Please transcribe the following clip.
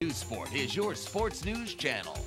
News Sport is your sports news channel.